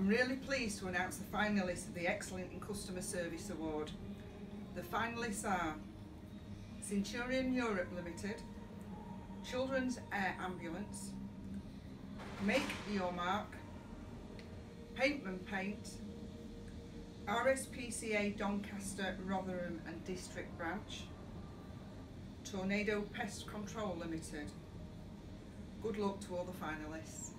I'm really pleased to announce the finalists of the Excellent in Customer Service Award. The finalists are Centurion Europe Limited, Children's Air Ambulance, Make Your Mark, Paintman Paint, RSPCA Doncaster, Rotherham and District Branch, Tornado Pest Control Limited. Good luck to all the finalists.